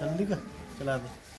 चल दी का चला दे।